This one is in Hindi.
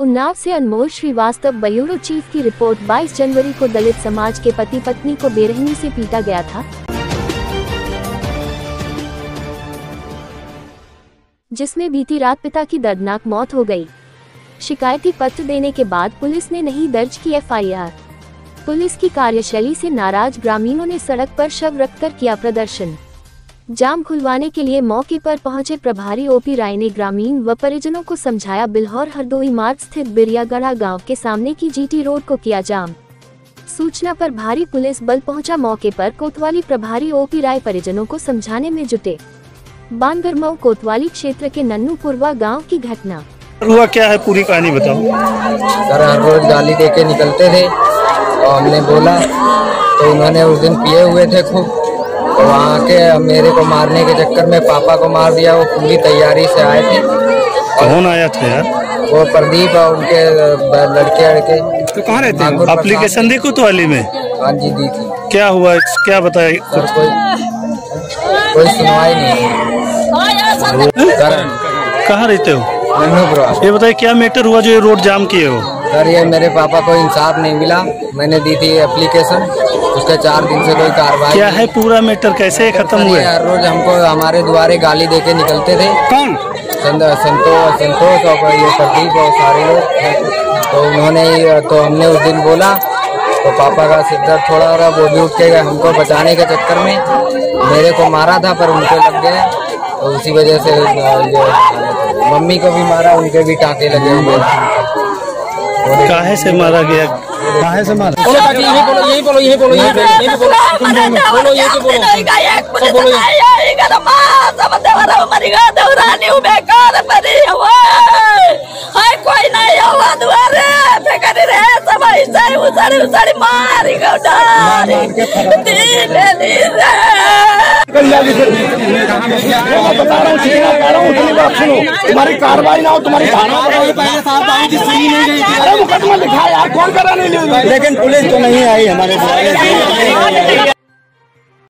उन्नाव से अनमोल श्रीवास्तव ब्यूरो चीफ की रिपोर्ट 22 जनवरी को दलित समाज के पति पत्नी को बेरहमी से पीटा गया था। जिसमें बीती रात पिता की दर्दनाक मौत हो गई। शिकायती पत्र देने के बाद पुलिस ने नहीं दर्ज की एफआईआर। पुलिस की कार्यशैली से नाराज़ ग्रामीणों ने सड़क पर शव रखकर किया प्रदर्शन। जाम खुलवाने के लिए मौके पर पहुँचे प्रभारी ओपी राय ने ग्रामीण व परिजनों को समझाया बिल्हौर हरदोई मार्ग स्थित बिरियागढ़ा गाँव के सामने की जीटी रोड को किया जाम। सूचना पर भारी पुलिस बल पहुँचा मौके पर कोतवाली प्रभारी ओपी राय परिजनों को समझाने में जुटे। बानगरमऊ कोतवाली क्षेत्र के नन्नूपुरवा गाँव की घटना। हुआ क्या है? पूरी कहानी बताओ। सर हर रोज गाली दे के निकलते थे और हमने बोला तो उन्होंने उस दिन पिए हुए थे खूब। तो वहाँ के मेरे को मारने के चक्कर में पापा को मार दिया वो पूरी तैयारी से आए थे। कौन आया था यार? वो प्रदीप और उनके लड़के लड़के। तो कहाँ रहते हैं? एप्लीकेशन दी कोतवाली में। हाँ जी दी थी। क्या हुआ? क्या बताए सर कोई कोई सुनवाई नहीं। कहाँ रहते हो? ये बताइए क्या मैटर हुआ जो ये रोड जाम किए हो? सर ये मेरे पापा को इंसाफ नहीं मिला। मैंने दी थी एप्लीकेशन उसके चार दिन से कोई कार्रवाई क्या है पूरा मैटर कैसे खत्म हुआ? हर रोज हमको हमारे द्वारे गाली दे के निकलते थे। कौन? संत- संतोष संतोष और ये प्रदीप और सारे लोग तो उन्होंने तो हमने उस दिन बोला तो पापा का सिर दर्द थोड़ा हो रहा वो भी उठ के गए हमको बचाने के चक्कर में। मेरे को मारा था पर उनको लग गया तो उसी वजह से मम्मी को भी मारा उनके भी टाके लगे हुए। काहे से मारा गया? काहे से मारा? बोलो काकी यही बोलो यही बोलो यही बोलो यही बोलो यही बोलो। बोलो यही बोलो। सब बोलो कोई नहीं हवा दुआरे। फेंकनी रे सब ऐसे उछड़ी उछड़ी मारी गौडारी धीरे सुनो। तुम्हारी कार्रवाई ना हो तुम्हारी थाना अरे मुकदमा लिखा यार कौन करा नहीं लेकिन पुलिस तो नहीं आई हमारे